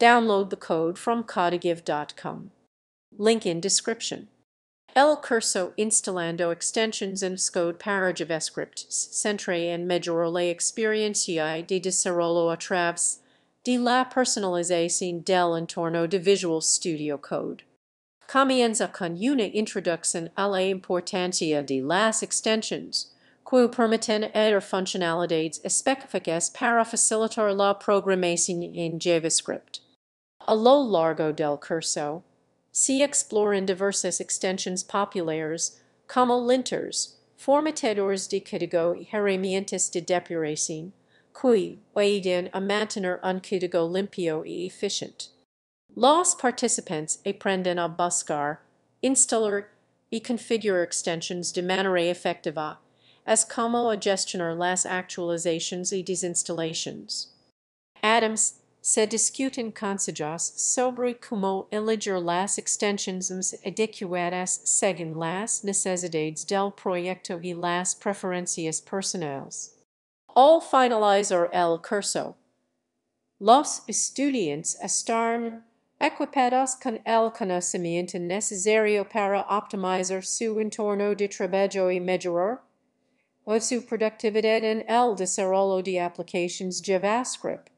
Download the code from codegive.com. Link in description. El curso instalando extensions en VSCode para JavaScript centre en mejorar la experiencia de desarrollo a través de la personalización del entorno de Visual Studio Code. Comienza con una introducción a la importancia de las extensions, que permiten editar funcionalidades específicas para facilitar la programación en JavaScript. A lo largo del curso, se exploran diversas extensions populares como linters, formatadores de código herramientas de depuración, que ayudan a mantener un código limpio y eficiente. Los participantes aprenden a buscar, instalar y configurar extensions de manera efectiva, as como a gestionar las actualizaciones y desinstalaciones. Adams se discuten consejos sobre cómo elegir las extensions adecuadas según las necesidades del proyecto y las preferencias personales. All finalizar el curso, los estudiantes están equipados con el conocimiento necesario para optimizar su entorno de trabajo y mejorar su productividad en el desarrollo de aplicaciones JavaScript.